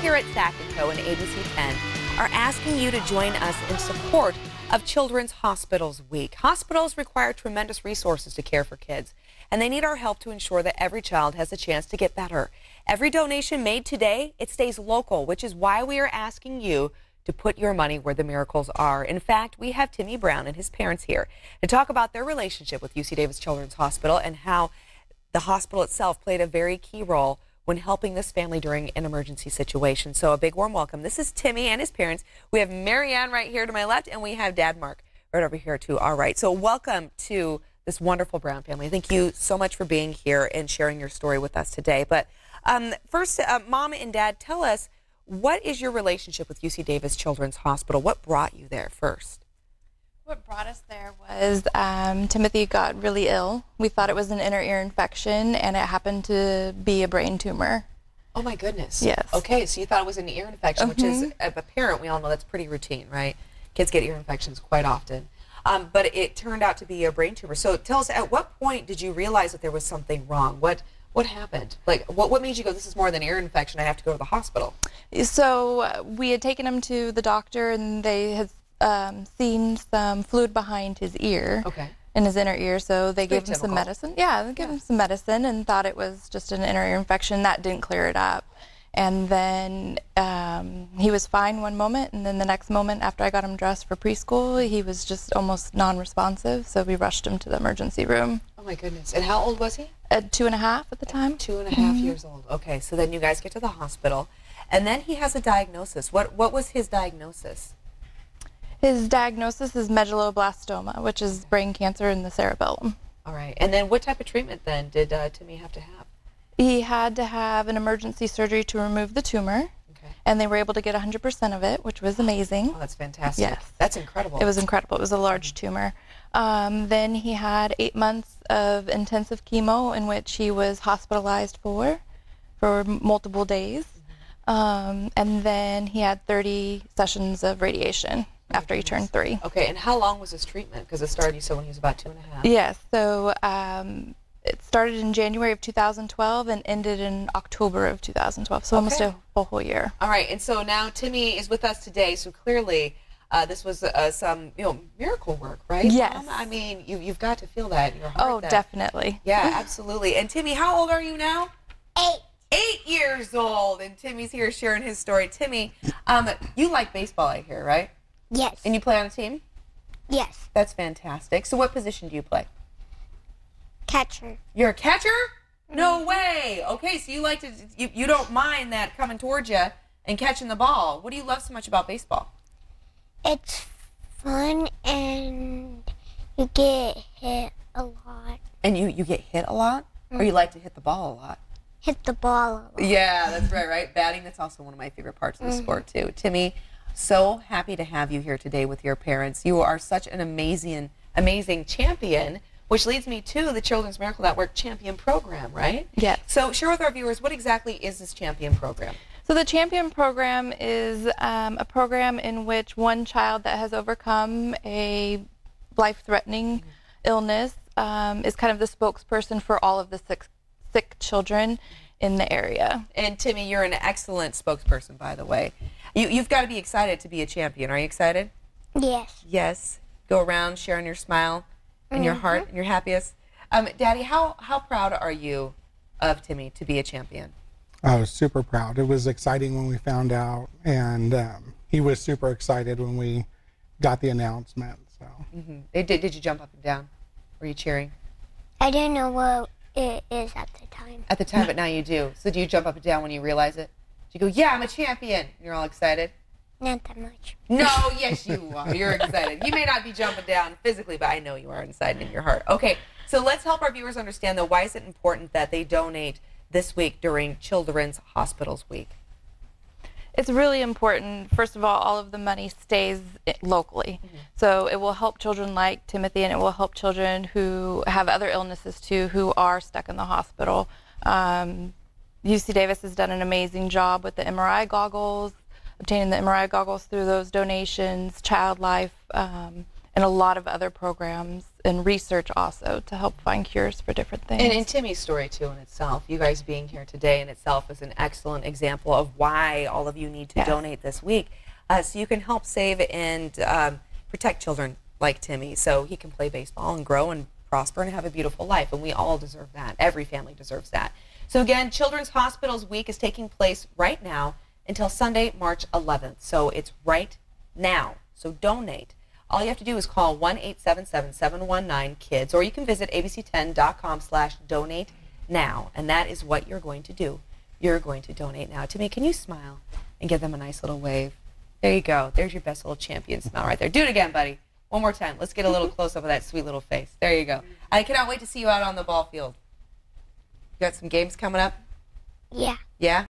Here at Sac & Co. and ABC 10 are asking you to join us in support of Children's Hospitals Week. Hospitals require tremendous resources to care for kids, and they need our help to ensure that every child has a chance to get better. Every donation made today, it stays local, which is why we are asking you to put your money where the miracles are. In fact, we have Timmy Brown and his parents here to talk about their relationship with UC Davis Children's Hospital and how the hospital itself played a very key role when helping this family during an emergency situation. So a big warm welcome. This is Timmy and his parents. We have Marianne right here to my left, and we have Dad Mark right over here to our right. So welcome to this wonderful Brown family. Thank you so much for being here and sharing your story with us today. But um, first, uh, Mom and Dad, tell us what is your relationship with UC Davis Children's Hospital? What brought you there first? What brought us there was um, Timothy got really ill. We thought it was an inner ear infection, and it happened to be a brain tumor. Oh my goodness. Yes. Okay, so you thought it was an ear infection, which is Mhm. a parent. We all know that's pretty routine, right? Kids get ear infections quite often. Um, but it turned out to be a brain tumor. So tell us, at what point did you realize that there was something wrong? What what happened? Like, what what made you go? This is more than ear infection. I have to go to the hospital. So uh, we had taken him to the doctor, and they had um, seen some fluid behind his ear. Okay. In his inner ear, so they very gave him some medicine. Yeah, they gave him some medicine and thought it was just an inner ear infection. That didn't clear it up. And then um, he was fine one moment, and then the next moment, after I got him dressed for preschool, he was just almost non-responsive. So we rushed him to the emergency room. Oh my goodness. And how old was he? At two and a half at the time. Two and a half years old. Okay, so then you guys get to the hospital, and then he has a diagnosis. What what was his diagnosis? His diagnosis is medulloblastoma, which is brain cancer in the cerebellum. All right. And then what type of treatment then did uh, Timmy have to have? He had to have an emergency surgery to remove the tumor, Okay. and they were able to get 100% of it, which was amazing. Oh, that's fantastic. Yes. That's incredible. It was incredible. It was a large tumor. Um, then he had eight months of intensive chemo in which he was hospitalized for for multiple days. Um, and then he had 30 sessions of radiation after he turned three. Okay, and how long was his treatment? Because it started, you said, when he was about two and a half. Yes. So um, it started in January of 2012 and ended in October of 2012. So almost Okay. a whole year. All right, and so now Timmy is with us today. So clearly, uh, this was uh, some you know miracle work, right? Yes. Mom? I mean, you you've got to feel that in your heart. Oh, that- definitely. Yeah, absolutely. And Timmy, how old are you now? Eight. Eight years old, and Timmy's here sharing his story. Timmy, um, you like baseball, I hear, right? Yes. And you play on a team. yes. That's fantastic. So, what position do you play? Catcher. You're a catcher? Mm-hmm. No way. Okay, so you like to you, you don't mind that coming towards you and catching the ball. What do you love so much about baseball? It's fun and you get hit a lot. And you you get hit a lot, or you mm-hmm. like to hit the ball a lot? Hit the ball a lot. Yeah, that's right. Right, batting. That's also one of my favorite parts of the mm-hmm. sport too. Timmy, so happy to have you here today with your parents. You are such an amazing amazing champion. Which leads me to the Children's Miracle Network Champion Program, right? Yes. So share with our viewers what exactly is this Champion Program? So the Champion Program is um, a program in which one child that has overcome a life-threatening illness um, is kind of the spokesperson for all of the sick, sick children in the area. And Timmy, you're an excellent spokesperson, by the way. You, you've got to be excited to be a champion. Are you excited? Yes. Yes. Go around sharing your smile and your heart and your happiest. Um, Daddy, how, how proud are you of Timmy to be a champion? I was super proud. It was exciting when we found out, and um, he was super excited when we got the announcement. So Mm-hmm. Did, did you jump up and down? Were you cheering? I didn't know what it is at the time. At the time, but now you do. So do you jump up and down when you realize it? Do you go, yeah, I'm a champion? And you're all excited? Not that much. No, yes, you are. You're excited. You may not be jumping down physically, but I know you are inside in your heart. Okay, so let's help our viewers understand, though, why is it important that they donate this week during Children's Hospitals Week? It's really important. First of all, all of the money stays i- locally. So it will help children like Timothy and it will help children who have other illnesses too who are stuck in the hospital. Um, UC Davis has done an amazing job with the MRI goggles, obtaining the MRI goggles through those donations, Child Life, um, and a lot of other programs and research also to help find cures for different things. And, and Timmy's story too in itself, you guys being here today in itself is an excellent example of why all of you need to Yes. donate this week, uh, so you can help save and um, protect children like Timmy, so he can play baseball and grow and prosper and have a beautiful life. And we all deserve that. Every family deserves that. So again, Children's Hospitals Week is taking place right now until Sunday, March 11th. So it's right now. So donate. All you have to do is call 1-877-719-KIDS or you can visit abc10.com slash donate now. And that is what you're going to do. You're going to donate now. Timmy, can you smile and give them a nice little wave? There you go. There's your best little champion smile right there. Do it again, buddy. One more time. Let's get a little close up of that sweet little face. There you go. I cannot wait to see you out on the ball field. You got some games coming up? Yeah. Yeah?